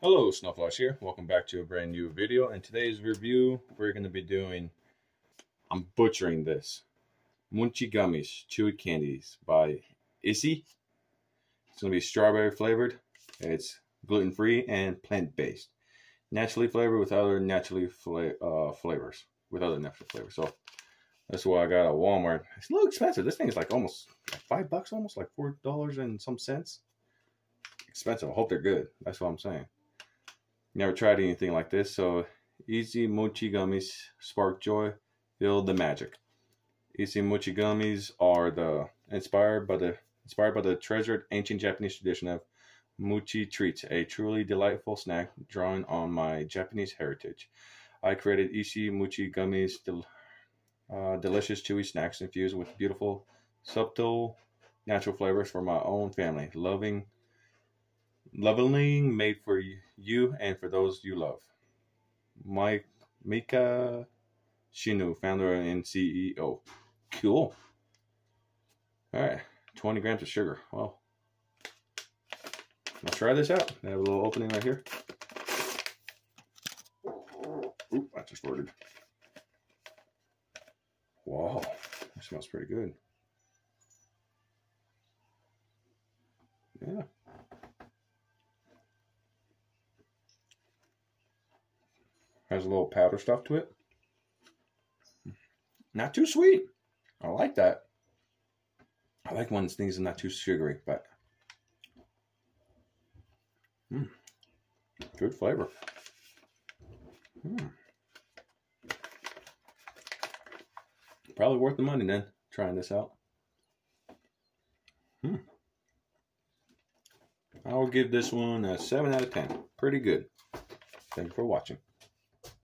Hello, Snow Flash here. Welcome back to a brand new video. In today's review, we're going to be doing, I'm butchering this, Mochi Gummies Chewy Candies by Issei. It's going to be strawberry flavored. It's gluten-free and plant-based. Naturally flavored with other naturally fla uh, flavors. With other natural flavors. So, that's why I got at Walmart. It's a little expensive. This thing is like almost five bucks, almost like four dollars and some cents. Expensive. I hope they're good. That's what I'm saying. Never tried anything like this, so Easy Mochi Gummies spark joy, feel the magic. Issei Mochi Gummies are the inspired by the inspired by the treasured ancient Japanese tradition of mochi treats, a truly delightful snack drawing on my Japanese heritage. I created Issei Mochi Gummies uh, delicious chewy snacks infused with beautiful, subtle, natural flavors for my own family. Loving, loving made for you and for those you love. Mike Mika Shinu, founder and CEO. Cool. All right, 20 grams of sugar. Well, let's try this out. I have a little opening right here. Oop, I just ordered. Wow, that smells pretty good. Yeah. Has a little powder stuff to it. Not too sweet. I like that. I like when things are not too sugary, but mm, good flavor. Mm. Probably worth the money then, trying this out. Hmm. I will give this one a 7 out of 10. Pretty good. Thank you for watching.